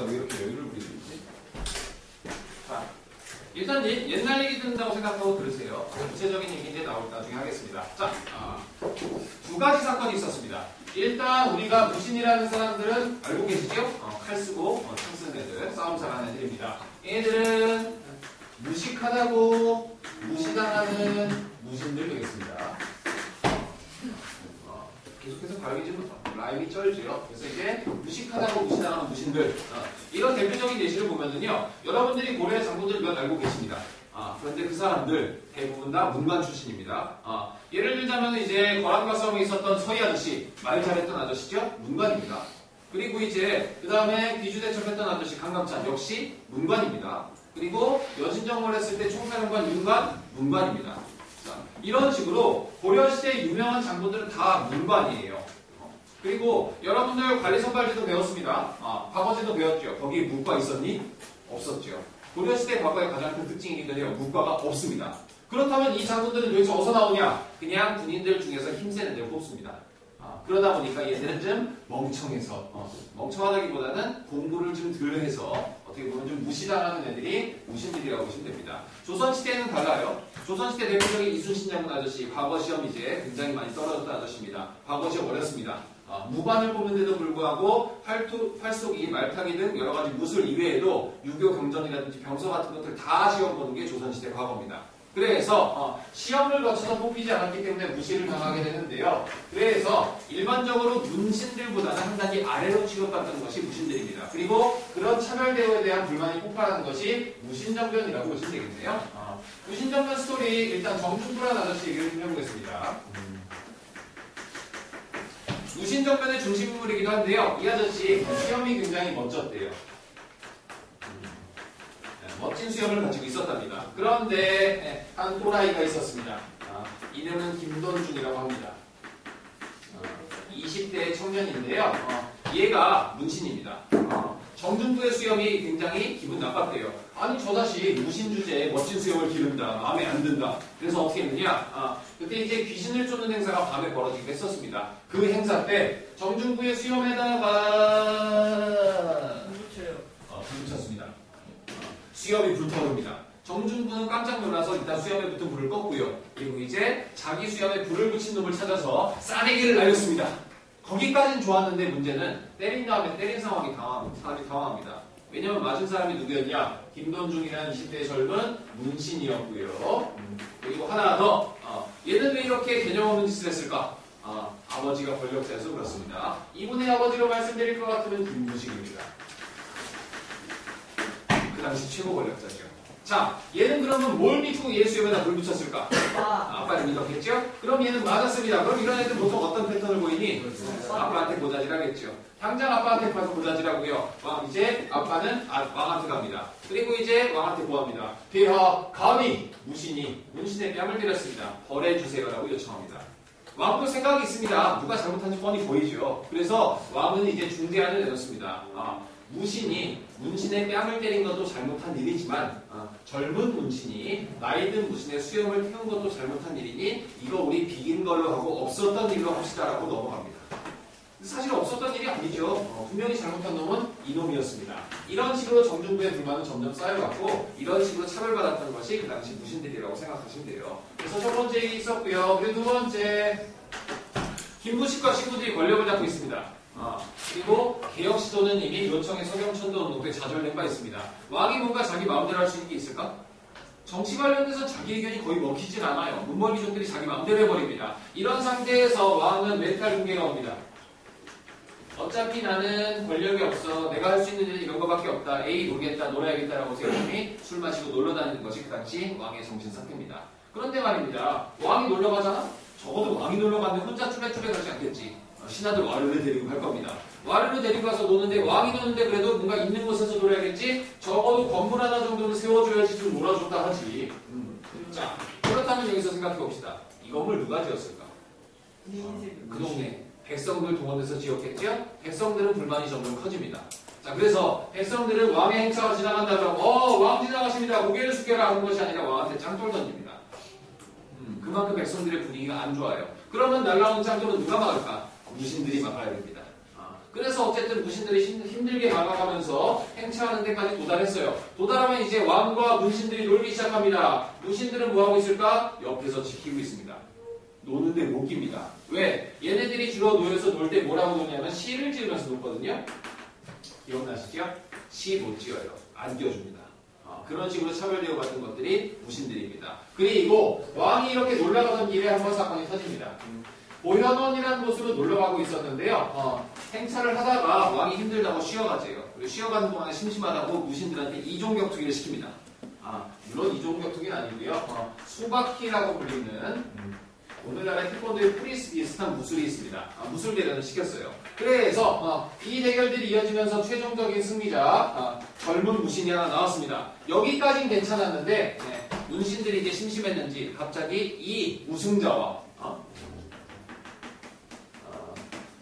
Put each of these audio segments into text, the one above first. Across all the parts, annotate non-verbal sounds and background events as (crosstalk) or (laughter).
내가 왜 이렇게 여유를 부리고 있지? 자, 일단 이- 옛날 얘기 듣는다고 생각하고 들으세요. 구체적인 얘기 이제 나올 나중에 하겠습니다. 자, 아, 두 가지 사건이 있었습니다. 일단 우리가 무신이라는 사람들은 알고 계시죠? 어, 칼 쓰고 어, 창 쓰는 애들, 싸움 잘하는 애들입니다. 얘들은 무식하다고 무시당하는 무신들 되겠습니다. 어, 계속해서 좀 라임이 쩔지요. 그래서 이제 무식하다고 무시당하는 무신들 어, 이런 대표적인 예시를 보면은요, 여러분들이 고려 장군들 몇 알고 계십니다. 아, 그런데 그 사람들 대부분 다 문관 출신입니다. 아, 예를 들자면 이제 거란과 싸움에 있었던 서희 아저씨 말 잘했던 아저씨죠, 문관입니다. 그리고 이제 그 다음에 귀주대첩했던 아저씨 강감찬 역시 문관입니다. 그리고 여진정을 했을 때 총사령관 윤관 문관입니다. 자, 이런 식으로 고려시대 유명한 장군들은 다 문관이에요. 어, 그리고 여러분들 관리 선발제도 배웠습니다. 아, 과거제도 배웠죠. 거기 문과 있었니? 없었죠. 고려시대 과거의 가장 큰 특징이기도 해요. 문과가 없습니다. 그렇다면 이 장군들은 여기서 어디서 나오냐? 그냥 군인들 중에서 힘센 애들 뽑습니다. 아, 그러다 보니까 얘들은 좀 멍청해서 어, 멍청하다기보다는 공부를 좀 덜 해서 어떻게 보면 좀 무시당하는 애들이 무신들이라고 보시면 됩니다. 조선시대는 달라요. 조선시대 대표적인 이순신 장군 아저씨 과거 시험 이제 굉장히 많이 떨어졌던 아저씨입니다. 과거 시험 어렵습니다. 아, 무반을 뽑는데도 불구하고 팔투, 팔쏘기, 말타기 등 여러 가지 무술 이외에도 유교 경전이라든지 병서 같은 것들 다 시험 보는 게 조선시대 과거입니다. 그래서 어, 시험을 거쳐서 뽑히지 않았기 때문에 무시를 당하게 되는데요. 그래서 일반적으로 문신들보다는 한 단계 아래로 취급받는 것이 무신들입니다. 그리고 그런 차별 대우에 대한 불만이 폭발하는 것이 무신정변이라고 보시면 되겠네요. 어, 무신정변 스토리 일단 정중불한 아저씨 얘기를 좀 해보겠습니다. 무신정변의 중심 인물이기도 한데요. 이 아저씨 시험이 굉장히 멋졌대요. 네, 멋진 수염을 가지고 있었답니다. 그런데 네, 한 또라이가 있었습니다. 아, 이름은 김돈중이라고 합니다. 어, 20대 청년인데요. 어, 얘가 문신입니다. 어, 정중부의 수염이 굉장히 기분 나빴대요. 아니 저 자식 무신 주제에 멋진 수염을 기른다. 마음에 안 든다. 그래서 어떻게 했느냐? 아, 그때 이제 귀신을 쫓는 행사가 밤에 벌어지기도 했었습니다. 그 행사 때 정중부의 수염에다가 붙여요. 어, 불 붙였습니다. 수염이 불타오릅니다. 정중부는 깜짝 놀라서 일단 수염에 붙은 불을 껐고요. 그리고 이제 자기 수염에 불을 붙인 놈을 찾아서 싸대기를 날렸습니다. 거기까지는 좋았는데 문제는 때린 다음에 때린 상황이 당황, 상황이 당황합니다. 왜냐면 맞은 사람이 누구였냐? 김돈중이라는 20대의 젊은 문신이었고요. 음, 그리고 하나 더, 어, 얘는 왜 이렇게 개념 없는 짓을 했을까? 아, 아버지가 권력자여서 그렇습니다. 이분의 아버지로 말씀드릴 것 같으면 김무식입니다. 그 당시 최고 권력자죠. 자, 얘는 그러면 뭘 믿고 예수에다 불 붙였을까? 아, 아빠를 믿었겠죠? 그럼 얘는 맞았습니다. 그럼 이런 애들 보통 어떤 패턴을 보이니? 아빠한테 고자질하겠죠. 당장 아빠한테 가서 고자질하고요. 왕 이제 아빠는 아, 왕한테 갑니다. 그리고 이제 왕한테 구합니다. 폐하 감히 무신이 문신의 뺨을 때렸습니다. 벌해 주세요라고 요청합니다. 왕도 생각이 있습니다. 누가 잘못한지 뻔히 보이죠. 그래서 왕은 이제 중대안을 내놓습니다. 아, 무신이 문신의 뺨을 때린 것도 잘못한 일이지만 아, 젊은 문신이 나이든 무신의 수염을 태운 것도 잘못한 일이니 이거 우리 비긴 걸로 하고 없었던 일로 합시다라고 넘어갑니다. 사실 없었던 일이 아니죠. 어, 분명히 잘못한 놈은 이놈이었습니다. 이런 식으로 정중부의 불만은 점점 쌓여갔고 이런 식으로 차별받았던 것이 그 당시 무신들이라고 생각하시면 돼요. 그래서 첫 번째 있었고요. 그리고 두 번째 김부식과 친구들이 권력을 잡고 있습니다. 아, 그리고 개혁 시도는 이미 요청의 서경천도 때 좌절된 바 있습니다. 왕이 뭔가 자기 마음대로 할 수 있는 게 있을까? 정치 관련돼서 자기 의견이 거의 먹히질 않아요. 문벌기족들이 자기 마음대로 해버립니다. 이런 상태에서 왕은 멘탈 붕괴가 옵니다. 어차피 나는 권력이 없어. 내가 할 수 있는 일은 이런 거밖에 없다. 에이 모르겠다. 놀아야겠다라고 생각하니 술 마시고 놀러 다니는 것이 그 당시 왕의 정신 상태입니다. 그런데 말입니다. 왕이 놀러 가잖아? 적어도 왕이 놀러 가면 혼자 쭈레쭈레 가지 않겠지. 어, 신하들 와르르 데리고 갈 겁니다. 와르르 데리고 가서 노는데 왕이 노는데 그래도 뭔가 있는 곳에서 놀아야겠지. 적어도 건물 하나 정도는 세워줘야지 좀 놀아준다 하지. 음. 자 그렇다면 여기서 생각해 봅시다. 이 건물 누가 지었을까? 그 동네 백성들 동원해서 지었겠죠? 백성들은 불만이 점점 커집니다. 자, 그래서 백성들은 왕의 행차가 지나간다고 어, 왕 지나가십니다. 고개를 숙여라 하는 것이 아니라 왕한테 짱돌 던집니다. 음, 그만큼 백성들의 분위기가 안 좋아요. 그러면 날라온 짱돌은 누가 막을까? 무신들이 막아야 됩니다. 아, 그래서 어쨌든 무신들이 힘- 힘들게 막아가면서 행차하는 데까지 도달했어요. 도달하면 이제 왕과 문신들이 놀기 시작합니다. 무신들은 뭐하고 있을까? 옆에서 지키고 있습니다. 노는데 못 깁니다. 왜? 얘네들이 주로 노여서 놀 때 뭐라고 노냐면 시를 지으면서 놀거든요. 기억나시죠? 시 못 지어요. 안 지어줍니다. 어, 그런 식으로 차별대우 받은 것들이 무신들입니다. 그리고 왕이 이렇게 놀러가던 길에 한번 사건이 터집니다. 음, 보현원이라는 곳으로 놀러 가고 있었는데요. 어, 행차를 하다가 왕이 힘들다고 쉬어가세요. 그리고 쉬어가는 동안에 심심하다고 무신들한테 이종격투기를 시킵니다. 아, 물론 이종격투기는 아니고요. 어, 수박희라고 불리는 음, 오늘날의 태권도의 프리스 비슷한 무술이 있습니다. 아, 무술 대련을 시켰어요. 그래서 어, 이 대결들이 이어지면서 최종적인 승리자 아, 젊은 무신이 하나 나왔습니다. 여기까진 괜찮았는데 네, 문신들이 이제 심심했는지 갑자기 이 우승자와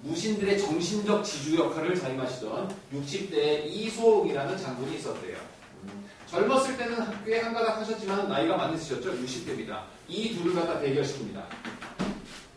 무신들의 정신적 지주 역할을 자임하시던 60대의 이소옥이라는 장군이 있었대요. 음, 젊었을 때는 꽤 한가닥 하셨지만 나이가 많으셨죠? 60대입니다. 이 둘을 갖다 대결시킵니다.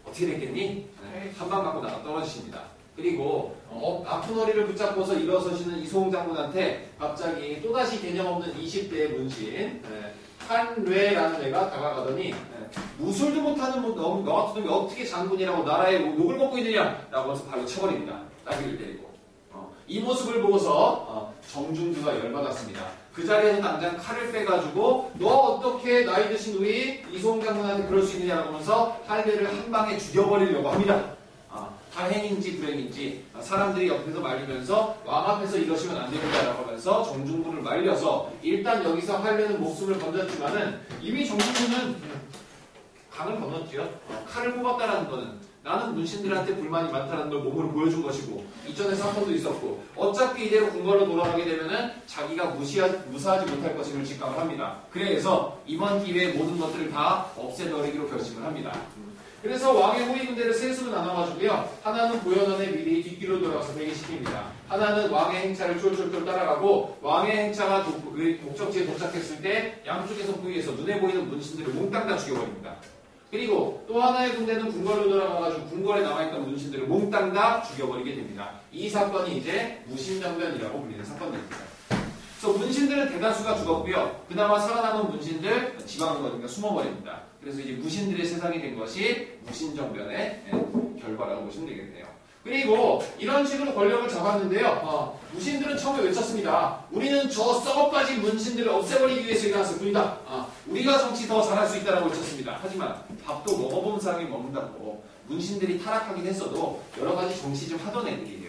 어떻게 됐겠니? 네, 한방 맞고 나가 떨어지십니다. 그리고 어, 아픈 허리를 붙잡고서 일어서시는 이소홍 장군한테 갑자기 또다시 개념 없는 20대의 문신 네, 한뇌라는 애가 다가가더니 네, 무술도 못하는 분, 너, 너 같은 놈이 어떻게 장군이라고 나라에 욕을 먹고 있느냐 라고 해서 바로 쳐버립니다. 따귀를 때리고 어, 이 모습을 보고서 어, 정중주가 열받았습니다. 그 자리에서 당장 칼을 빼가지고 너 어떻게 나이 드신 우리 이소홍 장군한테 그럴 수 있느냐라고 하면서 할배를 한 방에 죽여버리려고 합니다. 아, 다행인지 불행인지 사람들이 옆에서 말리면서 왕 앞에서 이러시면 안 됩니다라고 하면서 정중군을 말려서 일단 여기서 할배는 목숨을 건졌지만은 이미 정중군은 강을 건넜지요. 어, 칼을 뽑았다라는 거는 나는 문신들한테 불만이 많다는 걸 몸으로 보여준 것이고 이전에 사건도 있었고 어차피 이대로 궁궐로 돌아가게 되면은 자기가 무시하, 무사하지 못할 것임을 직감을 합니다. 그래서 이번 기회에 모든 것들을 다 없애버리기로 결심을 합니다. 그래서 왕의 호위 군대를 셋으로 나눠가지고요. 하나는 보현원의 미리 뒷길로 돌아가서 대기시킵니다. 하나는 왕의 행차를 쫄쫄쫄 따라가고 왕의 행차가 도, 그 목적지에 도착했을 때 양쪽에서 호위해서 눈에 보이는 문신들을 몽땅 다 죽여버립니다. 그리고 또 하나의 군대는 궁궐로 돌아가가지고 궁궐에 남아있던 문신들을 몽땅 다 죽여버리게 됩니다. 이 사건이 이제 무신정변이라고 불리는 사건입니다. 그래서 문신들은 대다수가 죽었고요. 그나마 살아남은 문신들 지방으로 그러니까 숨어버립니다. 그래서 이제 무신들의 세상이 된 것이 무신정변의 예, 결과라고 보시면 되겠네요. 그리고 이런 식으로 권력을 잡았는데요. 어, 무신들은 처음에 외쳤습니다. 우리는 저 썩어빠진 문신들을 없애버리기 위해서 일어났을 뿐이다. 어, 우리가 정치 더 잘할 수 있다라고 외쳤습니다. 하지만 밥도 먹어본 사람이 먹는다고 문신들이 타락하긴 했어도 여러 가지 정치 좀 하던 애들이에요.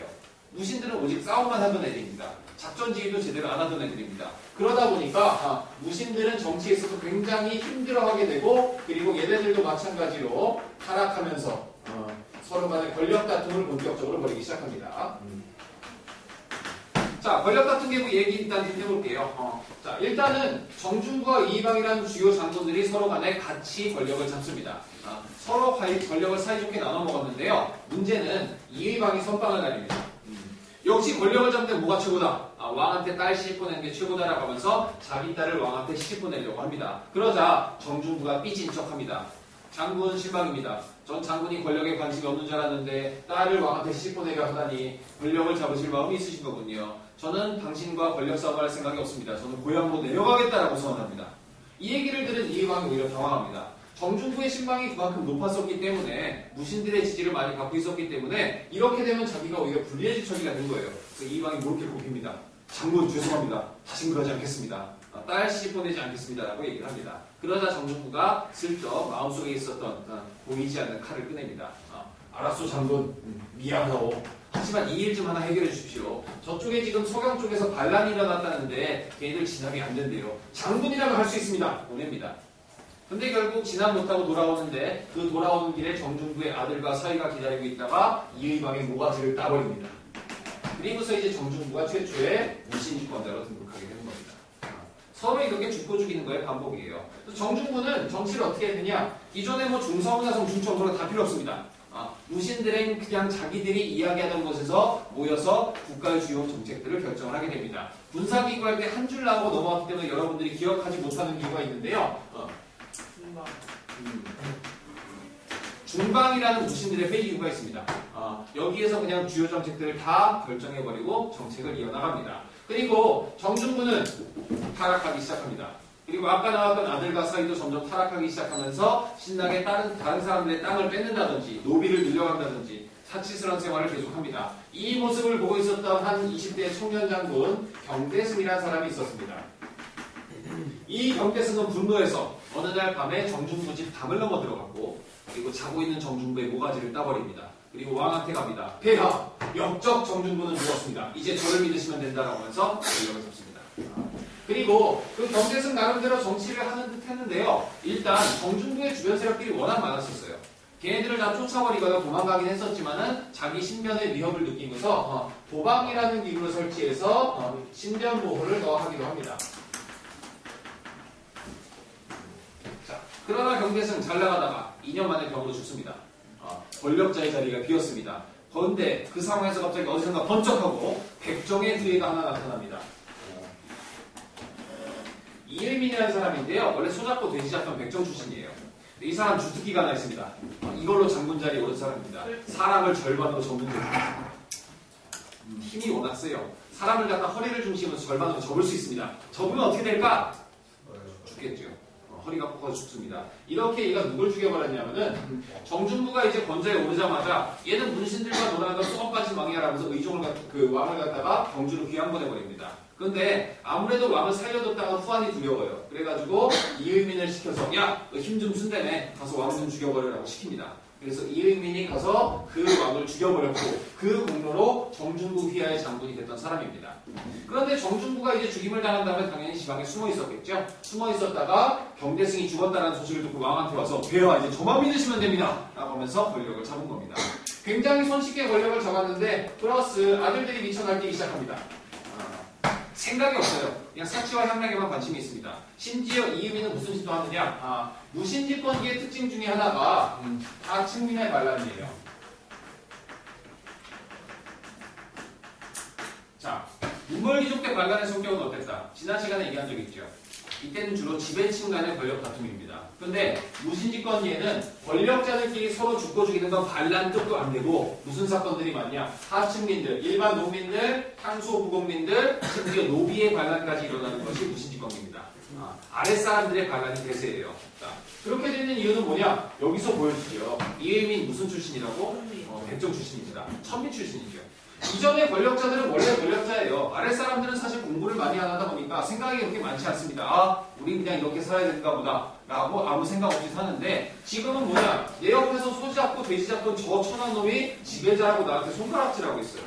무신들은 오직 싸움만 하던 애들입니다. 작전 지휘도 제대로 안 하던 애들입니다. 그러다 보니까 아, 무신들은 정치에 있어서 굉장히 힘들어하게 되고 그리고 얘네들도 마찬가지로 타락하면서 어, 서로 간의 권력 다툼을 본격적으로 벌이기 시작합니다. 자, 권력 다툼 계고 얘기 일단 좀 해볼게요. 어, 자, 일단은 정중부와 이방이라는 주요 장군들이 서로 간에 같이 권력을 잡습니다. 아, 서로 권력을 사이좋게 나눠 먹었는데요. 문제는 이의방이 선빵을 날립니다. 음. 역시 권력을 잡는 뭐가 최고다? 아, 왕한테 딸 시집 보내는 게 최고다라고 하면서 자기 딸을 왕한테 시집 보내려고 합니다. 그러자 정중부가 삐진 척합니다. 장군 실망입니다. 전 장군이 권력에 관심이 없는 줄 알았는데 딸을 왕한테 시집 보내려 하다니 권력을 잡으실 마음이 있으신 거군요. 저는 당신과 권력 싸움을 할 생각이 없습니다. 저는 고향으로 내려가겠다라고 선언합니다. 이 얘기를 들은 이의왕이 오히려 당황합니다. 정중부의 신망이 그만큼 높았었기 때문에 무신들의 지지를 많이 받고 있었기 때문에 이렇게 되면 자기가 오히려 불리해질 처지가 된 거예요. 그래서 이의왕이 이렇게 굽힙니다. 장군 죄송합니다. 다신 그러지 않겠습니다. 어, 딸 시집 보내지 않겠습니다 라고 얘기를 합니다. 그러자 정중부가 슬쩍 마음속에 있었던 어, 보이지 않는 칼을 꺼냅니다. 어, 알았소 장군 음, 미안하오. 하지만 이 일 좀 하나 해결해 주십시오. 저쪽에 지금 서경 쪽에서 반란이 일어났다는데 걔네들 진압이 안 된대요. 장군이라면 할 수 있습니다. 보냅니다. 근데 결국 진압 못하고 돌아오는데 그 돌아오는 길에 정중부의 아들과 사위가 기다리고 있다가 이의방의 모가지를 따버립니다. 그리고서 이제 정중부가 최초의 무신주권자로 등극하게 되는 겁니다. 서로 이렇게 죽고 죽이는 거의 반복이에요. 정중부는 정치를 어떻게 했느냐? 기존에 뭐 중성사성 중천부가 다 필요 없습니다. 아, 무신들은 그냥 자기들이 이야기하던 곳에서 모여서 국가의 주요 정책들을 결정을 하게 됩니다. 군사기구 할 때 한 줄 나오고 넘어갔기 때문에 여러분들이 기억하지 못하는 이유가 있는데요. 중방이라는 무신들의 회의 이유가 있습니다. 어, 여기에서 그냥 주요 정책들을 다 결정해버리고 정책을 이어나갑니다. 그리고 정중부는 타락하기 시작합니다. 그리고 아까 나왔던 아들과 사이도 점점 타락하기 시작하면서 신나게 다른, 다른 사람들의 땅을 뺏는다든지 노비를 늘려간다든지 사치스러운 생활을 계속합니다. 이 모습을 보고 있었던 한 20대 청년 장군 경대승이라는 사람이 있었습니다. 이 경대승은 분노해서 어느 날 밤에 정중부 집 담을 넘어 들어갔고 그리고 자고 있는 정중부의 모가지를 따버립니다. 그리고 왕한테 갑니다. 폐하! 역적 정중부는 죽었습니다. 이제 저를 믿으시면 된다라고 하면서 권력을 잡습니다. 그리고 그 경제승 나름대로 정치를 하는 듯 했는데요. 일단 정중부의 주변 세력들이 워낙 많았었어요. 걔네들을 다 쫓아버리거나 도망가긴 했었지만은 자기 신변의 위협을 느끼면서 어, 도방이라는 기구를 설치해서 어, 신변 보호를 더 하기도 합니다. 그러나 경제승 잘 나가다가 2년 만에 병으로 죽습니다. 어, 권력자의 자리가 비었습니다. 그런데 그 상황에서 갑자기 어디선가 번쩍하고 백종의 뒤에가 하나 나타납니다. 이일민이라는 사람인데요. 원래 손잡고 돼지 잡던 백정 출신이에요. 이 사람 주특기가 하나 있습니다. 어, 이걸로 장군 자리에 오른 사람입니다. 사람을 절반으로 접는 거. 음, 힘이 워낙 세요. 사람을 갖다 허리를 중심으로 절반으로 접을 수 있습니다. 접으면 어떻게 될까? 죽겠죠. 어, 허리가 꺾어서 죽습니다. 이렇게 얘가 누굴 죽여버렸냐면은 정중부가 이제 권좌에 오르자마자 얘는 문신들과 놀아서 썩어빠진 왕이야라면서 의종을 갖, 그 왕을 갖다가 경주로 귀양 보내버립니다. 근데 아무래도 왕을 살려뒀다가 후환이 두려워요. 그래가지고 이의민을 시켜서 야 힘 좀 쓴다네 가서 왕 좀 죽여버려라고 시킵니다. 그래서 이의민이 가서 그 왕을 죽여버렸고 그 공로로 정중부 휘하의 장군이 됐던 사람입니다. 그런데 정중부가 이제 죽임을 당한 다음에 당연히 지방에 숨어 있었겠죠. 숨어 있었다가 경대승이 죽었다는 소식을 듣고 왕한테 와서 배와 이제 저만 믿으시면 됩니다. 라고 하면서 권력을 잡은 겁니다. 굉장히 손쉽게 권력을 잡았는데 플러스 아들들이 미쳐 날뛰기 시작합니다. 생각이 없어요. 그냥 사치와 향락에만 관심이 있습니다. 심지어 이유미는 무슨 짓도 하느냐? 아, 무신집권기의 특징 중에 하나가 음, 다 측민의 반란이에요. 자, 문벌귀족 때 반란의 성격은 어땠다? 지난 시간에 얘기한 적 있죠. 이때는 주로 지배층 간의 권력 다툼입니다. 근데 무신집권기에는 권력자들끼리 서로 죽고 죽이는 건 반란 쪽도 안 되고 무슨 사건들이 많냐? 하층민들, 일반 농민들, 향수부공민들, 심지어 노비의 반란까지 일어나는 것이 무신집권기입니다. 아, 아랫사람들의 반란이 대세예요. 자, 그렇게 되는 이유는 뭐냐? 여기서 보여주죠. 이혜민 무슨 출신이라고? 어, 백정 출신입니다. 천민 출신이죠. 이전의 권력자들은 원래 권력자예요. 아랫사람들은 사실 공부를 많이 안 하다 보니까 생각이 그렇게 많지 않습니다. 아, 우리 그냥 이렇게 살아야 되는가 보다. 라고 아무 생각 없이 사는데 지금은 뭐냐? 내 옆에서 소지 잡고 돼지 잡던 저 천한 놈이 지배자하고 나한테 손가락질하고 있어요.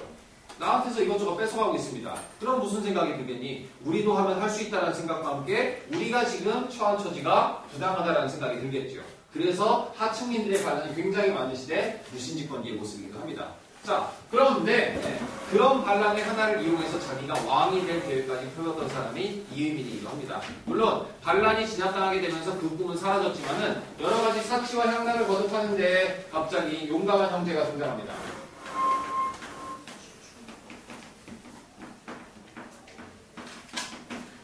나한테서 이것저것 뺏어가고 있습니다. 그럼 무슨 생각이 들겠니? 우리도 하면 할 수 있다는 생각과 함께 우리가 지금 처한 처지가 부당하다는 생각이 들겠죠. 그래서 하층민들의 반란이 굉장히 많은 시대 무신집권기의 모습이기도 합니다. 자, 그런데 네, 그런 반란의 하나를 이용해서 자기가 왕이 될 계획까지 펴었던 사람이 이의민이기도 합니다. 물론 반란이 진압당하게 되면서 그 꿈은 사라졌지만은 여러 가지 사치와 향락을 거듭하는데 갑자기 용감한 형제가 등장합니다.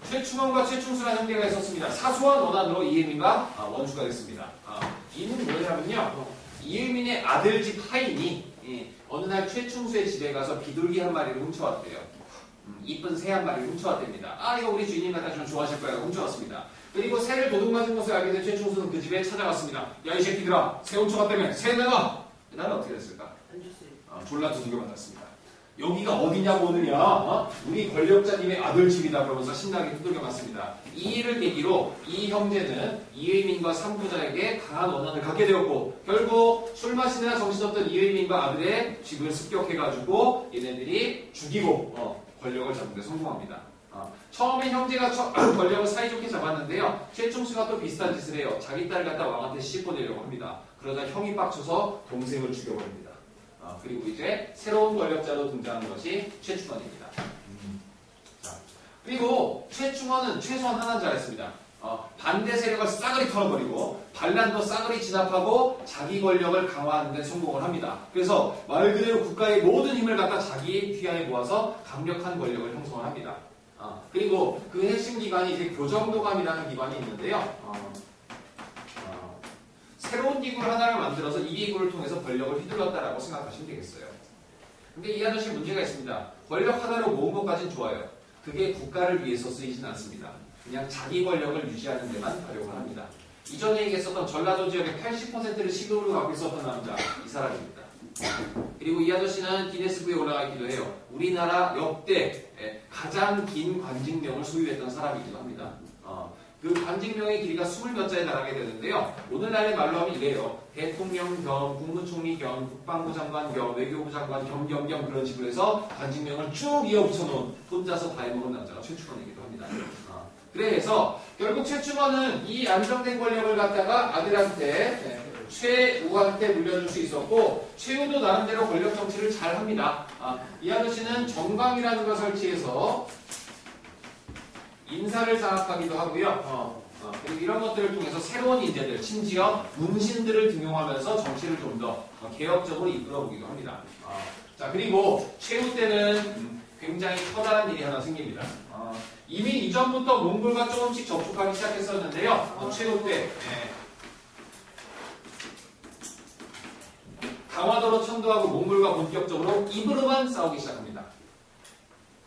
최충원과 최충수라는 형제가 있었습니다. 사소한 원한으로 이혜민과 아, 원수가 됐습니다. 아, 이는 뭐냐면요. 이혜민의 아들 집 하인이 예, 어느 날 최충수의 집에 가서 비둘기 한 마리를 훔쳐왔대요. 음, 이쁜 새 한 마리를 훔쳐왔답니다. 아 이거 우리 주인님 갖다 주면 좋아하실 거예요. 훔쳐왔습니다. 그리고 새를 도둑맞은 것을 알게 된 최충수는 그 집에 찾아갔습니다. 야 이 새끼들아 새 훔쳐갔다며 새 내놔. 나는 어떻게 됐을까? 아, 졸라 두들겨 맞았습니다. 여기가 어디냐고 오느냐? 어? 우리 권력자님의 아들 집이다 그러면서 신나게 두들겨 맞습니다. 이 일을 계기로 이 형제는 이의민과 삼부자에게 강한 원한을 갖게 되었고 결국 술 마시느라 정신없던 이의민과 아들의 집을 습격해가지고 얘네들이 죽이고 어, 권력을 잡는 데 성공합니다. 어, 처음엔 형제가 처, (clears throat) 권력을 사이좋게 잡았는데요. 최충수가 또 비슷한 짓을 해요. 자기 딸 갖다 왕한테 씹어내려고 합니다. 그러다 형이 빡쳐서 동생을 죽여버립니다. 어, 그리고 이제 새로운 권력자로 등장하는 것이 최충원입니다. 자, 그리고 최충원은 최소한 하나는 잘했습니다. 어, 반대 세력을 싸그리 털어버리고 반란도 싸그리 진압하고 자기 권력을 강화하는 데 성공을 합니다. 그래서 말 그대로 국가의 모든 힘을 갖다 자기 휘하에 모아서 강력한 권력을 형성을 합니다. 어, 그리고 그 핵심 기관이 이제 교정도감이라는 기관이 있는데요. 어, 새로운 기구를 하나를 만들어서 이 기구를 통해서 권력을 휘둘렀다라고 생각하시면 되겠어요. 근데 이 아저씨 문제가 있습니다. 권력 하나로 모은 것까진 좋아요. 그게 국가를 위해서 쓰이진 않습니다. 그냥 자기 권력을 유지하는 데만 활용을 합니다. 이전에 얘기했었던 전라도 지역의 80%를 시급으로 갖고 있었던 남자 이 사람입니다. 그리고 이 아저씨는 기네스북에 올라가 있기도 해요. 우리나라 역대 예, 가장 긴 관직명을 소유했던 사람이기도 합니다. 어, 그 관직명의 길이가 20몇 자에 달하게 되는데요. 오늘날의 말로 하면 이래요. 대통령 겸, 국무총리 겸, 국방부 장관 겸, 외교부 장관 겸, 겸, 겸 그런 식으로 해서 관직명을 쭉 이어 붙여놓은 혼자서 다 해먹은 남자가 최충원이기도 합니다. 어, 그래서 결국 최충원은 이 안정된 권력을 갖다가 아들한테 예, 최우한테 물려줄 수 있었고 최우도 나름대로 권력 정치를 잘 합니다. 아, 이 아저씨는 정방이라는 걸 설치해서 인사를 장악하기도 하고요. 어, 어, 그리고 이런 것들을 통해서 새로운 인재들, 심지어 문신들을 등용하면서 정치를 좀 더 개혁적으로 이끌어보기도 합니다. 어, 자 그리고 최우 때는 음, 굉장히 커다란 일이 하나 생깁니다. 어, 이미 이전부터 몽골과 조금씩 접촉하기 시작했었는데요. 어, 최우 때 예, 강화도로 천도하고 몽골과 본격적으로 입으로만 싸우기 시작합니다.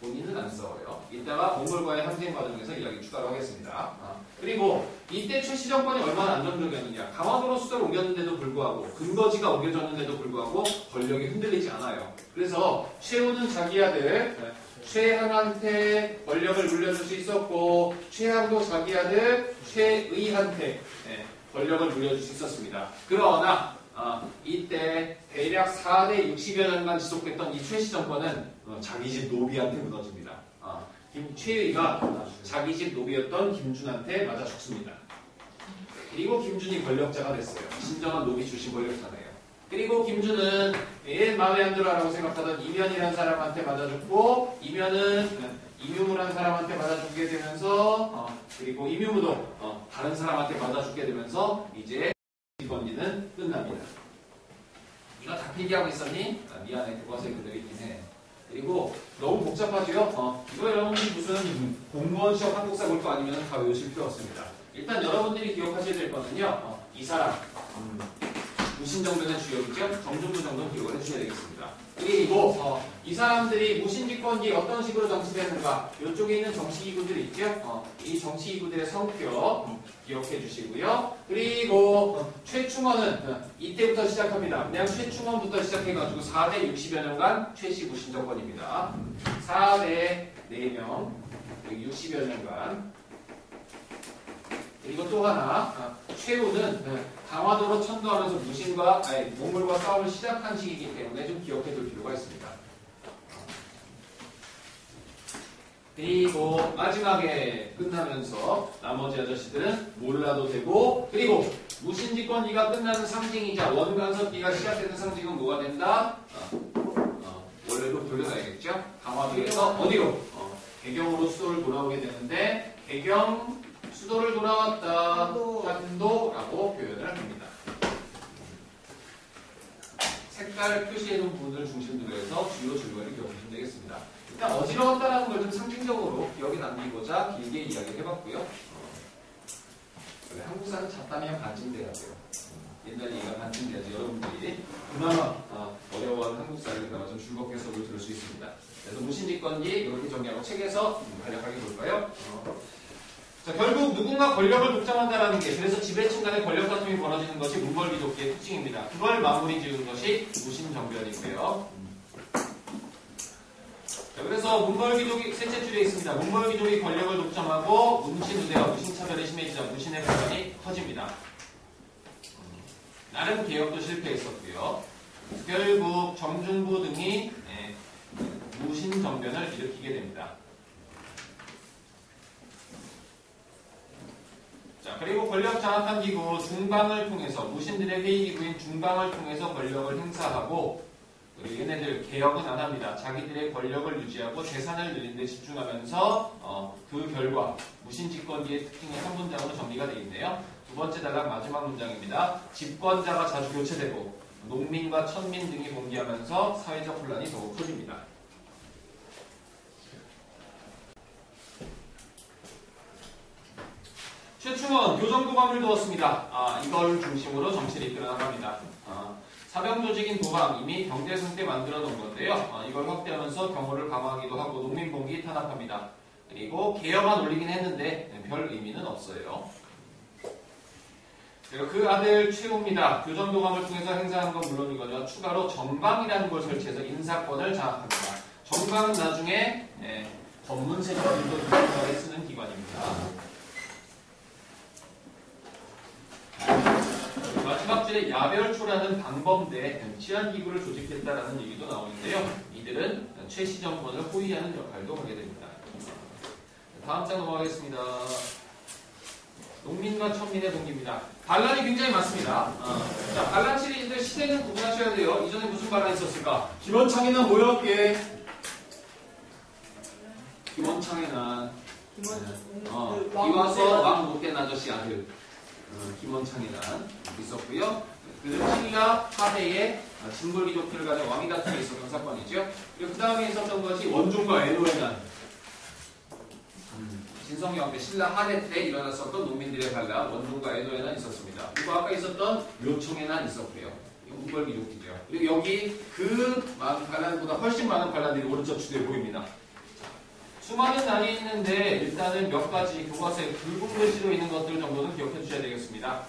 본인은 안 싸워요. 이따가 몽골과의 항쟁 과정에서 이야기 추가로 하겠습니다. 아, 그리고 이때 최씨 정권이 얼마나 안정적이었느냐. 강화도로 수도를 옮겼는데도 불구하고 근거지가 옮겨졌는데도 불구하고 권력이 흔들리지 않아요. 그래서 최우는 자기 아들 네, 최항한테 권력을 물려줄 수 있었고 최항도 자기 아들 최의한테 네, 권력을 물려줄 수 있었습니다. 그러나 어, 이때 대략 4대 60여 년간 지속됐던 이 최씨 정권은 어, 자기 집 노비한테 무너집니다. 어, 김, 최의가 자기 집 노비였던 김준한테 맞아 죽습니다. 그리고 김준이 권력자가 됐어요. 진정한 노비 출신 권력자네요. 그리고 김준은 얘 마음에 안 들어라고 생각하던 이면이라는 사람한테 맞아 죽고 이면은 이뮤무라는 사람한테 맞아 죽게 되면서 어, 그리고 이뮤무도 어, 다른 사람한테 맞아 죽게 되면서 이제 건지는 끝납니다. 이거 다 필기하고 있었니? 아, 미안해. 교과서에 그대로 있긴 해. 그리고 너무 복잡하죠? 어, 이거 여러분들이 무슨 공무원 시험 한국사 볼 거 아니면 다 외우실 필요 없습니다. 일단 여러분들이 기억하셔야 될 거는요. 어, 이 사람 음, 무신정변의 주역이죠? 정중부 정도 기억을 해주셔야 되겠습니다. 그리고 어, 이 사람들이 무신집권기 어떤 식으로 정치되는가 이쪽에 있는 정치기구들 있죠? 어, 이 정치기구들의 성격 음, 기억해 주시고요. 그리고 어, 최충원은 어, 이때부터 시작합니다. 그냥 최충원부터 시작해가지고 4대 60여 년간 최씨 무신정권입니다. 4대 4명 60여 년간 그리고 또 하나 어, 강화도로 천도하면서 무신과 아니, 몽골과 싸움을 시작한 시기이기 때문에 좀 기억해 둘 필요가 있습니다. 그리고 마지막에 끝나면서 나머지 아저씨들은 몰라도 되고 그리고 무신집권기가 끝나는 상징이자 원간섭기가 시작되는 상징은 뭐가 된다? 어, 어, 원래로 돌려가야겠죠? 강화도에서 어디로? 어, 개경으로 수도를 돌아오게 되는데 개경 수도를 돌아왔다 한도라고 표현을 합니다. 색깔 표시해놓은 부분을 중심으로 해서 주요 줄거리를 기억하시면 되겠습니다. 일단 어지러웠다라는 걸 좀 상징적으로 기억에 남기고자 길게 이야기를 해봤고요. 한국사는 잡다면 반증돼야 돼요. 옛날 얘기가 반증돼야지 여러분들이 그나마 어, 어려운 한국사를 그나마 좀 즐겁게 수업을 들을 수 있습니다. 그래서 무신집권기 이렇게 정리하고 책에서 음, 간략하게 볼까요? 어, 자, 결국 누군가 권력을 독점한다라는 게 그래서 지배층 간의 권력 다툼이 벌어지는 것이 문벌귀족기의 특징입니다. 그걸 마무리 지은 것이 무신정변이고요. 자, 그래서 문벌귀족이 셋째 줄에 있습니다. 문벌귀족이 권력을 독점하고 문신우대와 무신차별이 심해지자 무신의 분란이 커집니다. 나름 개혁도 실패했었고요. 결국 정중부 등이 예, 무신정변을 일으키게 됩니다. 자, 그리고 권력 장악한 기구 중방을 통해서 무신들의 회의 기구인 중방을 통해서 권력을 행사하고 그리고 얘네들 개혁은 안 합니다. 자기들의 권력을 유지하고 재산을 늘리는 데 집중하면서 어, 그 결과 무신 집권기의 특징이 한 문장으로 정리가 되어 있네요. 두 번째 단락 마지막 문장입니다. 집권자가 자주 교체되고 농민과 천민 등이 봉기하면서 사회적 혼란이 더욱 커집니다. 최충원 교정도감을 두었습니다. 아, 이걸 중심으로 정치를 이끌어 나갑니다. 아, 사병 조직인 도감 이미 경제승 때 만들어 놓은 건데요. 아, 이걸 확대하면서 경호를 강화하기도 하고 농민봉기 탄압합니다. 그리고 개혁안 올리긴 했는데 별 의미는 없어요. 그리고 그 아들 최우입니다. 교정도감을 통해서 행사한 건 물론이거든요. 추가로 정방이라는 걸 설치해서 인사권을 장악합니다. 정방은 나중에 예, 검문세력들도 조정하게 쓰는 기관입니다. 마지막 줄에 야별초라는 방범대 치안기구를 조직했다라는 얘기도 나오는데요. 이들은 최씨 정권을 호위하는 역할도 하게 됩니다. 다음 장 넘어가겠습니다. 농민과 천민의 동기입니다. 반란이 굉장히 많습니다. 어. 자, 반란 시리즈인데 시대는 구분하셔야 돼요. 이전에 무슨 반란이 있었을까? 김원창에는 뭐였게? 김원창에는 어, 이와서 왕 못된 아저씨 아들 어, 김원창이란 있었고요. 그 신라 하대의 진골기족들을 가진 왕이 다툼에 있었던 사건이죠. 그리고 그 다음에 있었던 것이 원종과 애노의 난. 왕때 신라 하대 때 일어났었던 농민들의 반란 원종과 애노의 난 있었습니다. 그리고 아까 있었던 묘청의 난 있었고요. 우벌기 족이죠. 그리고 여기 그 반란보다 훨씬 많은 반란들이 오른쪽 주도에 보입니다. 수많은 난이 있는데 일단은 몇 가지 교과서에 붉은 글씨로 있는 것들 정도는 기억해 주셔야 되겠습니다.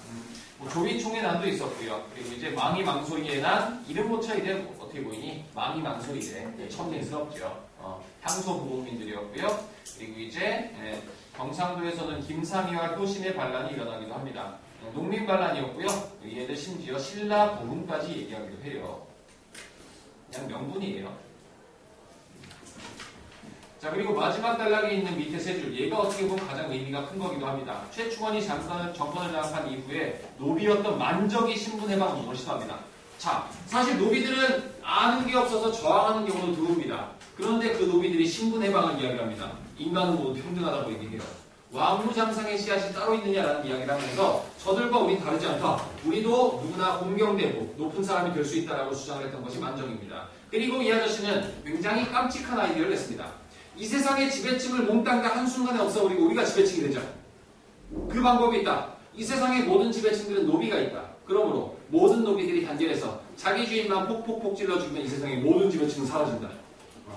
음, 뭐 조이총의 난도 있었고요. 그리고 이제 망이 망소이의 난 이름 고쳐 이제 어떻게 보이니 망이 망소이래 첨예스럽죠. 어, 향소 부국민들이었고요. 그리고 이제 예, 경상도에서는 김상희와 효신의 반란이 일어나기도 합니다. 어, 농민 반란이었고요. 얘들 심지어 신라 부흥까지 얘기하기도 해요. 그냥 명분이에요. 자 그리고 마지막 단락에 있는 밑에 세 줄 얘가 어떻게 보면 가장 의미가 큰 거기도 합니다. 최충원이 잠깐 정권을 장악한 이후에 노비였던 만적이 신분해방 운동을 시도합니다. 자 사실 노비들은 아는 게 없어서 저항하는 경우도 드뭅니다. 그런데 그 노비들이 신분해방을 이야기합니다. 인간은 모두 평등하다고 얘기해요. 왕무장상의 씨앗이 따로 있느냐라는 이야기를 하면서 저들과 우린 다르지 않다. 우리도 누구나 공경되고 높은 사람이 될 수 있다라고 주장을 했던 것이 만정입니다. 그리고 이 아저씨는 굉장히 깜찍한 아이디어를 냈습니다. 이 세상의 지배층을 몽땅 다 한순간에 없애버리고 우리가 지배층이 되자. 그 방법이 있다. 이 세상의 모든 지배층들은 노비가 있다. 그러므로 모든 노비들이 단결해서 자기 주인만 폭폭폭 찔러 죽이면 이 세상의 모든 지배층은 사라진다.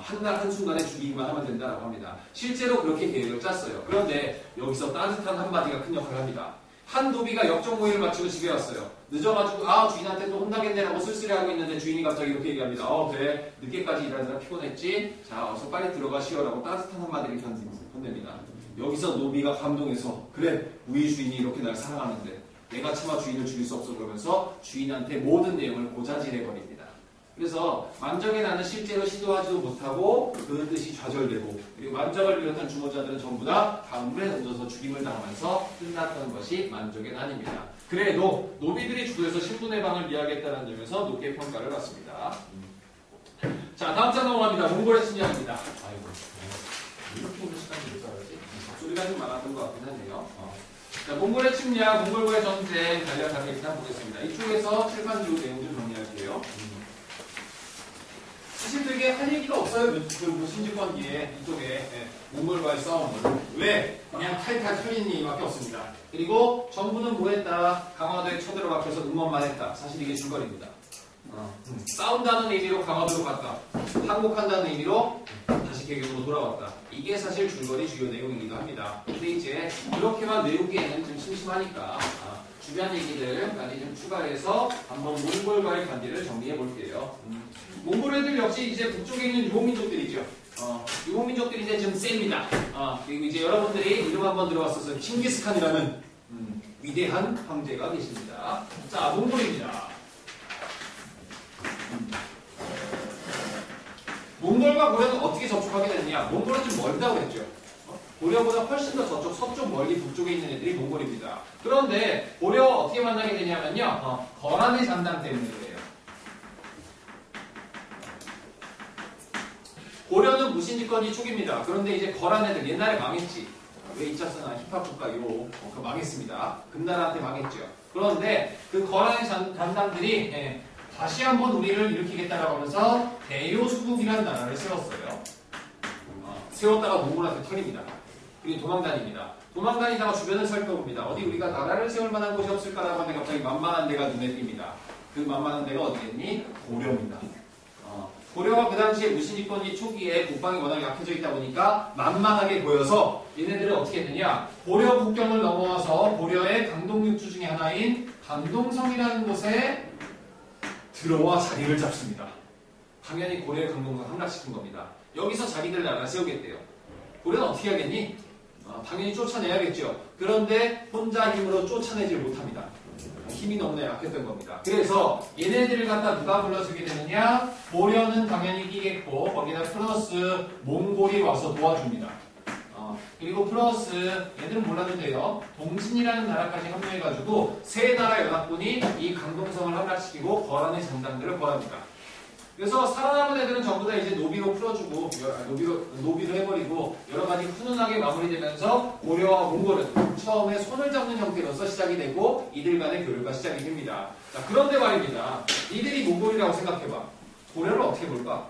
한날 한순간에 죽이기만 하면 된다라고 합니다. 실제로 그렇게 계획을 짰어요. 그런데 여기서 따뜻한 한마디가 큰 역할을 합니다. 한 노비가 역정모의를 마치고 집에 왔어요. 늦어가지고 아 주인한테 또 혼나겠네라고 쓸쓸해하고 있는데 주인이 갑자기 이렇게 얘기합니다. 어 그래 늦게까지 일하느라 피곤했지? 자 어서 빨리 들어가 쉬어라고 따뜻한 한마디를 건넵니다. 여기서 노비가 감동해서 그래 우리 주인이 이렇게 날 사랑하는데 내가 차마 주인을 죽일 수 없어 그러면서 주인한테 모든 내용을 고자질해버립니다. 그래서 만정의 나는 실제로 시도하지도 못하고 그 뜻이 좌절되고 그리고 만정을 비롯한 주모자들은 전부 다 강물에 던져서 죽임을 당하면서 끝났던 것이 만정의 난입니다. 그래도 노비들이 주도해서 신분의 방을 이야기했다는 점에서 높게 평가를 받습니다. 자 다음 장 넘어갑니다. 몽골의 침략입니다. 아이고 이렇게 오는 시간이 몇 살이지? 소리가 좀 많았던 것 같긴 한데요. 어. 자, 몽골의 침략, 몽골과의 전쟁 간략하게 일단 보겠습니다. 이쪽에서 칠판지로 내용 좀 정리할게요. 사실 되게 할 얘기가 없어요. 그 무신지권기에 이쪽에 예, 몽골과의 싸움을. 왜? 그냥 탈탈 털린 얘기밖에 없습니다. 그리고 정부는 뭐 했다? 강화도에 쳐들어 박혀서 응원만 했다. 사실 이게 줄거리입니다. 어, 음. 싸운다는 의미로 강화도로 갔다. 항복한다는 의미로 다시 개경으로 돌아왔다. 이게 사실 줄거리 주요 내용이기도 합니다. 근데 이제 그렇게만 외우기에는 좀 심심하니까 아, 주변 얘기들까지 좀 추가해서 한번 몽골과의 관계를 정리해 볼게요. 음. 몽골 애들 역시 이제 북쪽에 있는 유목민족들이죠. 어, 유목민족들이 이제 좀 셉니다. 어, 그리고 이제 여러분들이 이름 한번 들어봤어서 칭기스칸이라는 음, 위대한 황제가 계십니다. 자, 몽골입니다. 음. 몽골과 고려는 어떻게 접촉하게 됐느냐? 몽골은 좀 멀다고 했죠. 어, 고려보다 훨씬 더 저쪽 서쪽 멀리 북쪽에 있는 애들이 몽골입니다. 그런데 고려 어떻게 만나게 되냐면요. 어, 거란의 장단 때문에 그래요. 고려는 무신지권이 초기입니다. 그런데 이제 거란 애들 옛날에 망했지. 왜 이자스나 힙합 국가 이로 어, 그 망했습니다. 금나라한테 망했죠. 그런데 그 거란의 단단들이 예, 다시 한번 우리를 일으키겠다라고 하면서 대요수국이라는 나라를 세웠어요. 어, 세웠다가 몽골한테 털립니다. 그리고 도망다닙니다. 도망다니다가 주변을 살펴봅니다. 어디 우리가 나라를 세울 만한 곳이 없을까라고 하는데 갑자기 만만한 데가 눈에 띕니다. 그 만만한 데가 어디겠니? 고려입니다. 어, 고려가 그 당시에 무신집권지 초기에 국방이 워낙 약해져 있다 보니까 만만하게 보여서 얘네들은 어떻게 되냐? 고려 국경을 넘어와서 고려의 강동육주 중에 하나인 강동성이라는 곳에 들어와 자리를 잡습니다. 당연히 고려의 강동성 함락시킨 겁니다. 여기서 자기들 나라 세우겠대요. 고려는 어떻게 하겠니? 어, 당연히 쫓아내야겠죠. 그런데 혼자 힘으로 쫓아내질 못합니다. 힘이 너무나 약했던 겁니다. 그래서 얘네들을 갖다 누가 불러주게 되느냐? 고려는 당연히 끼겠고 거기다 플러스 몽골이 와서 도와줍니다. 어, 그리고 플러스 얘들은 몰라도 돼요. 동진이라는 나라까지 합류해가지고 세 나라 연합군이 이 강동성을 함락시키고 거란의 잔당들을 벌합니다. 그래서 살아남은 애들은 전부 다 이제 노비로 풀어주고 여- 노비로 노비로 해버리고 여러 가지 훈훈하게 마무리되면서 고려와 몽골은 처음에 손을 잡는 형태로서 시작이 되고 이들 간의 교류가 시작이 됩니다. 자 그런데 말입니다. 이들이 몽골이라고 생각해봐. 고려를 어떻게 볼까?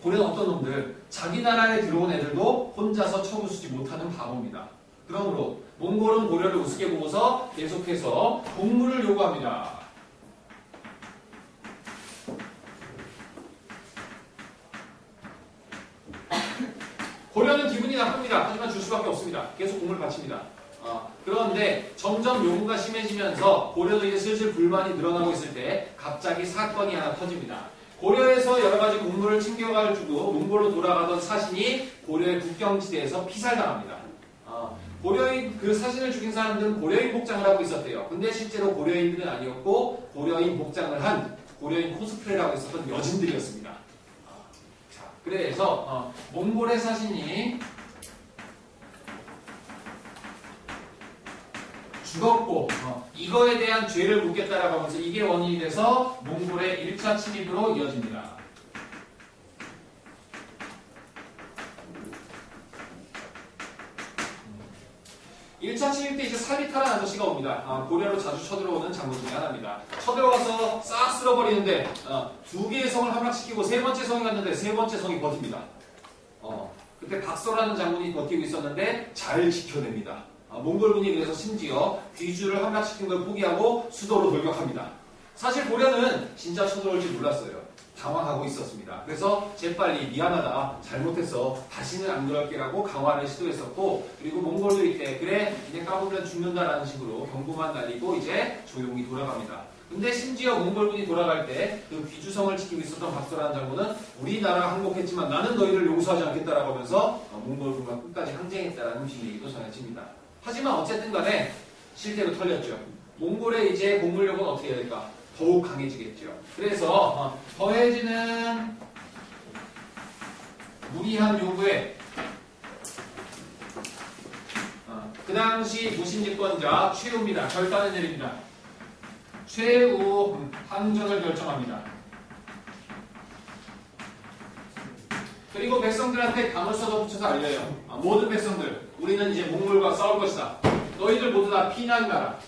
고려는 어떤 놈들 자기 나라에 들어온 애들도 혼자서 쳐부수지 못하는 바보입니다. 그러므로 몽골은 고려를 우습게 보고서 계속해서 동물을 요구합니다. 고려는 기분이 나쁩니다. 하지만 줄 수밖에 없습니다. 계속 공을 바칩니다. 어, 그런데 점점 요구가 심해지면서 고려도 이제 슬슬 불만이 늘어나고 있을 때 갑자기 사건이 하나 터집니다. 고려에서 여러 가지 공물을 챙겨가지고 몽골로 돌아가던 사신이 고려의 국경지대에서 피살당합니다. 어, 고려인 그 사신을 죽인 사람들은 고려인 복장을 하고 있었대요. 근데 실제로 고려인들은 아니었고 고려인 복장을 한 고려인 코스프레라고 있었던 여진들이었습니다. 그래서 어, 몽골의 사신이 죽었고 어, 이거에 대한 죄를 묻겠다라고 하면서 이게 원인이 돼서 몽골의 1차 침입으로 이어집니다. 1차 침입 때 이제 살리타라는 아저씨가 옵니다. 아, 고려로 자주 쳐들어오는 장군 중에 하나입니다. 쳐들어가서 싹 쓸어버리는데 어, 두 개의 성을 함락시키고 세 번째 성이 갔는데 세 번째 성이 버팁니다. 어, 그때 박서라는 장군이 버티고 있었는데 잘 지켜냅니다. 아, 몽골군이 그래서 심지어 귀주를 함락시킨 걸 포기하고 수도로 돌격합니다. 사실 고려는 진짜 쳐들어올 줄 몰랐어요. 당황하고 있었습니다. 그래서 재빨리 미안하다, 잘못했어, 다시는 안 그럴게라고 강화를 시도했었고, 그리고 몽골도 이때 그래 이제 까불면 죽는다라는 식으로 경고만 날리고 이제 조용히 돌아갑니다. 근데 심지어 몽골군이 돌아갈 때 그 귀주성을 지키고 있었던 박서라는 장군은 우리나라 항복했지만 나는 너희를 용서하지 않겠다라고 하면서 어, 몽골군과 끝까지 항쟁했다라는 음식 얘기도 전해집니다. 하지만 어쨌든 간에 실대로 털렸죠. 몽골의 이제 공물력은 어떻게 해야 될까? 더욱 강해지겠죠. 그래서 어, 더해지는 무리한 요구에 어, 그 당시 무신집권자 최우입니다. 결단을 내립니다. 최우 음, 항전을 결정합니다. 그리고 백성들한테 감을 써서 알려요. 아, 모든 백성들, 우리는 이제 몽골과 싸울 것이다. 너희들 모두 다 피난 가라.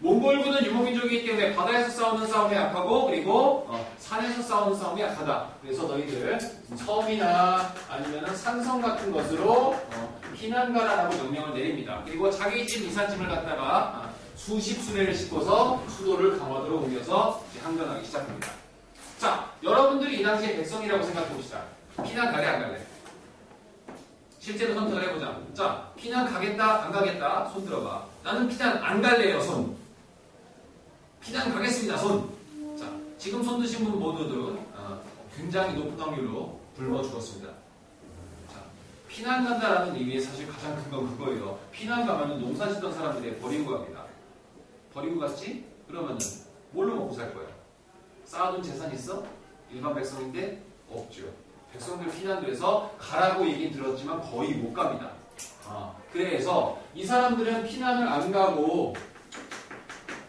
몽골군은 유목민족이기 때문에 바다에서 싸우는 싸움에 약하고 그리고 어, 산에서 싸우는 싸움에 약하다. 그래서 너희들 섬이나 아니면 산성 같은 것으로 어, 피난 가라라고 명령을 내립니다. 그리고 자기 집 이삿짐을 갖다가 어, 수십 수레를 싣고서 수도를 강화도로 옮겨서 이제 항전하기 시작합니다. 자, 여러분들이 이 당시에 백성이라고 생각해 봅시다. 피난 갈래 안 갈래? 실제로 선택을 해보자. 자, 피난 가겠다 안 가겠다 손 들어봐. 나는 피난 안 갈래요 손. 피난 가겠습니다 손. 자, 지금 손 드신 분 모두들 어, 굉장히 높은 확률로 굶어 죽었습니다. 자, 피난 간다라는 의미의 사실 가장 큰 건 그거예요. 피난 가면은 농사 짓던 사람들이 버리고 갑니다. 버리고 갔지? 그러면은 뭘로 먹고 살 거야? 쌓아둔 재산 있어? 일반 백성인데 없죠. 백성들 피난돼서 가라고 얘기 들었지만 거의 못 갑니다. 아, 그래서 이 사람들은 피난을 안 가고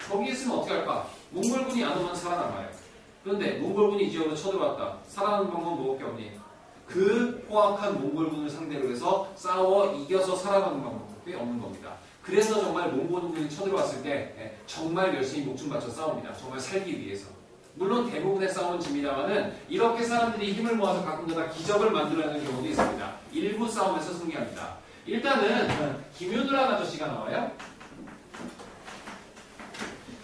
거기 있으면 어떻게 할까? 몽골군이 안 오면 살아남아요. 그런데 몽골군이 이 지역으로 쳐들어왔다. 살아남는 방법은 뭐밖에 없니? 그 포악한 몽골군을 상대로 해서 싸워 이겨서 살아가는 방법밖에 없는 겁니다. 그래서 정말 몽골군이 쳐들어왔을 때 예, 정말 열심히 목숨 바쳐 싸웁니다. 정말 살기 위해서. 물론 대부분의 싸움은 집니다만은 이렇게 사람들이 힘을 모아서 가끔가다 기적을 만들어내는 경우도 있습니다. 일부 싸움에서 승리합니다. 일단은 김윤우라는 아저씨가 나와요.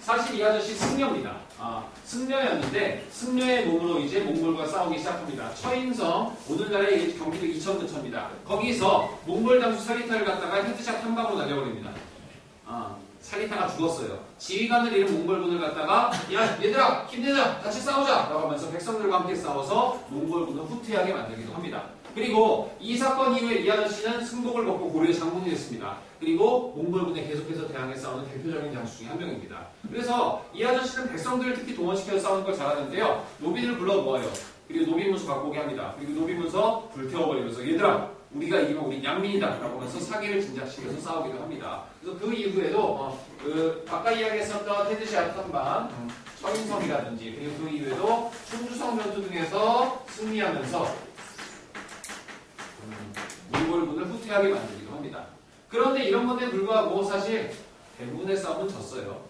사실 이 아저씨 승려입니다. 아, 승려였는데 승려의 몸으로 이제 몽골과 싸우기 시작합니다. 처인성 오늘날의 경기도 이천 근처입니다. 거기서 몽골 장수 사리타를 갖다가 headshot 한 방으로 날려버립니다. 아, 사리타가 죽었어요. 지휘관을 잃은 몽골군을 갖다가 야 얘들아 힘내자 같이 싸우자 라고 하면서 백성들과 함께 싸워서 몽골군을 후퇴하게 만들기도 합니다. 그리고 이 사건 이후에 이 아저씨는 승복을 벗고 고려의 장군이 됐습니다. 그리고 몽골군에 계속해서 대항해 싸우는 대표적인 장수 중에 한 명입니다. 그래서 이 아저씨는 백성들을 특히 동원시켜서 싸우는 걸 잘하는데요. 노비를 불러 모아요. 그리고 노비 문서 갖고 오게 합니다. 그리고 노비 문서 불태워버리면서 얘들아 우리가 이기면 우리 양민이다 라고 하면서 사기를 진작시켜서 싸우기도 합니다. 그래서 그 이후에도 어, 그 아까 이야기했었던 headshot 한 방 음, 서인성이라든지 그리고 그 이후에도 충주성 전투 등에서 승리하면서 음, 몽골군을 후퇴하게 만들기도 합니다. 그런데 이런 것에 불구하고 사실 대부분의 싸움은 졌어요.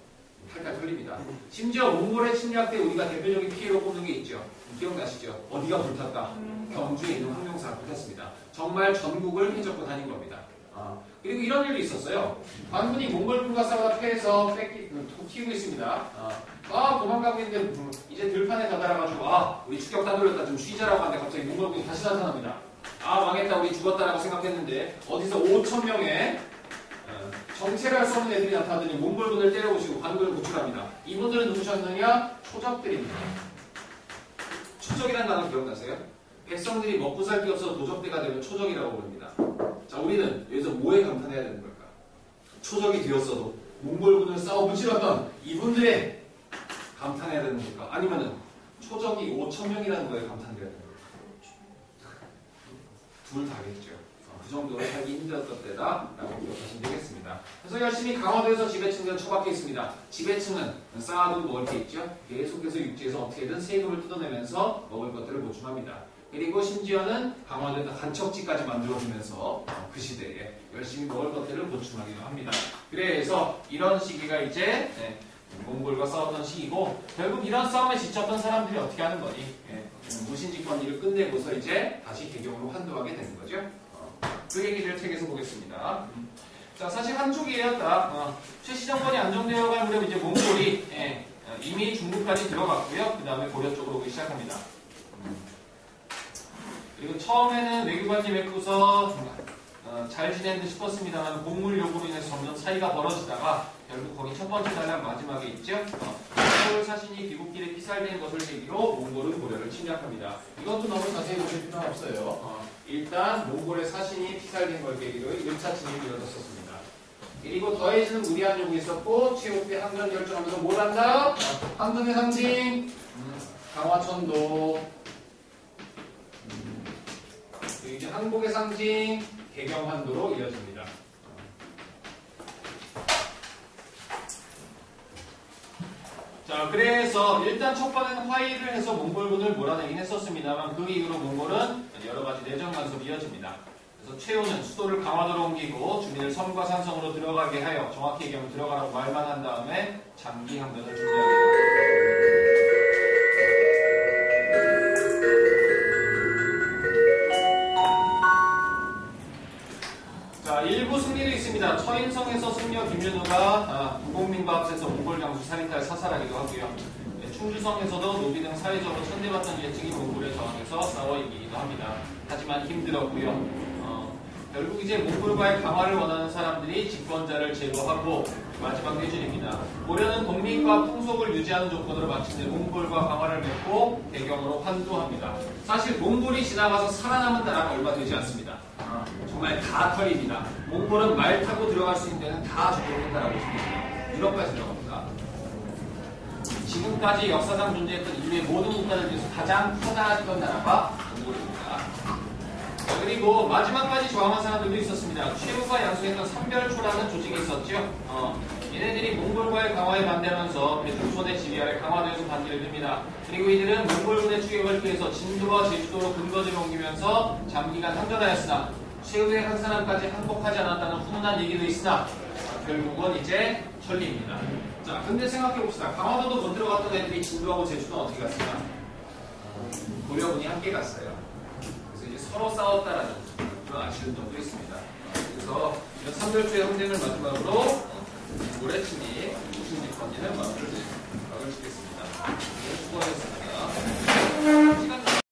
탈탈 털립니다. 심지어 몽골의 침략 때 우리가 대표적인 피해로 꼽는 게 있죠. 기억나시죠? 어디가 불탔다. 경주에 있는 황룡사가 불탔습니다. 정말 전국을 휘젓고 다닌 겁니다. 아, 그리고 이런 일도 있었어요. 관군이 몽골군과 싸우다 패해서 뺏기, 튀고 있습니다. 아, 아, 도망가고 있는데 음, 이제 들판에 다다라가지고 아 우리 추격 다 돌렸다 좀 쉬자라고 하는데 갑자기 몽골군이 다시 나타납니다. 아 망했다 우리 죽었다라고 생각했는데 어디서 5천 명의 어, 정체를 수 없는 애들이 나타나더니 몽골군을 때려오시고 관군을 구출합니다. 이분들은 누구셨느냐? 초적들입니다. 초적이라는 단어 기억나세요? 백성들이 먹고 살 게 없어서 도적대가 되면 초적이라고 부릅니다. 자, 우리는 여기서 뭐에 감탄해야 되는 걸까? 초적이 되었어도 몽골군을 싸워 무찔렀던 이분들의 감탄해야 되는 걸까? 아니면은 초적이 5천 명이라는 거에 감탄해야 되는 걸까? 둘 다겠죠. 어, 그 정도로 살기 힘들었던 때다라고 기억하시면 되겠습니다. 그래서 열심히 강화도에서 지배층들은 처박혀 있습니다. 지배층은 쌓아둔 먹을 게 있죠. 계속해서 육지에서 어떻게든 세금을 뜯어내면서 먹을 것들을 보충합니다. 그리고 심지어는 강화도에다 간척지까지 만들어주면서 어, 그 시대에 열심히 먹을 것들을 보충하기도 합니다. 그래서 이런 시기가 이제 네, 몽골과 싸웠던 시기고 결국 이런 싸움에 지쳤던 사람들이 어떻게 하는 거니? 예, 무신직권 일을 끝내고서 이제 다시 개경으로 환도하게 되는 거죠. 어, 그 얘기를 책에서 보겠습니다. 자, 사실 한쪽이에요, 딱. 어, 최시정권이 안정되어 갈 무렵 이제 몽골이 예, 어, 이미 중국까지 들어갔고요. 그 다음에 고려 쪽으로 오기 시작합니다. 그리고 처음에는 외교관이 맺고서 어, 잘듯 싶었습니다만 곡물 요구로 인해서 점점 사이가 벌어지다가 결국 거기 첫 번째 단락 마지막에 있죠. 어, 몽골 사신이 귀국길에 피살된 것을 계기로 몽골은 고려를 침략합니다. 이것도 너무 자세히 보실 필요는 없어요. 어, 일단 몽골의 사신이 피살된 걸 계기로 1차 진입이 이어졌었습니다. 그리고 더해지는 무리한 요구 있었고 최후 때 항전 결정하면서 뭘 한다? 어, 항전의 상징 음, 강화천도 음, 이제 항복의 상징 개경환도로 이어집니다. 자, 그래서 일단 첫 번에는 화의를 해서 몽골군을 몰아내긴 했었습니다만 그 이후로 몽골은 여러 가지 내정 간섭이 이어집니다. 그래서 최후는 수도를 강화도로 옮기고 주민을 섬과 산성으로 들어가게 하여 정확히 얘기하면 들어가라고 말만 한 다음에 장기 항전을 준비합니다. 있습니다. 처인성에서 승려 김윤우가 아, 무공민과 합세서 몽골 장수 살인자를 사살하기도 하고요. 네, 충주성에서도 노비 등 사회적으로 천대받던 계층이 몽골에 저항해서 싸워 이기기도 합니다. 하지만 힘들었고요. 어, 결국 이제 몽골과의 강화를 원하는 사람들이 집권자를 제거하고 마지막 대준입니다. 고려는 독립과 풍속을 유지하는 조건으로 마침내 몽골과 강화를 맺고 개경으로 환도합니다. 사실 몽골이 지나가서 살아남은 나라가 얼마 되지 않습니다. 어, 정말 다 털입니다. 몽골은 말 타고 들어갈 수 있는 데는 다 죽어본다라고 보십니다. 유럽까지 들어갑니다. 지금까지 역사상 존재했던 인류의 모든 국가들 중에서 가장 커다란 나라가 몽골입니다. 자, 그리고 마지막까지 저항한 사람들도 있었습니다. 최후가 양성했던 삼별초라는 조직이 있었죠. 어, 얘네들이 몽골과의 강화에 반대하면서 조선의 지휘 아래 강화도에서 반기를 듭니다. 그리고 이들은 몽골군의 추격을 피해서 진도와 제주도로 근거지를 옮기면서 장기간 항전하였으나 최후의 한 사람까지 항복하지 않았다는 훈훈한 얘기도 있으나 결국은 이제 천리입니다. 자, 근데 생각해봅시다. 강화도도 못 들어갔던 애들이 진도하고 제주도는 어떻게 갔을까? 고려군이 함께 갔어요. 그래서 이제 서로 싸웠다라는 좀 아쉬운 점도 있습니다. 그래서 이런 3절주의 항쟁을 마지막으로 올해 친이 우승직 건지는 마무리를 막을 짓겠습니다. 수고하셨습니다. 시간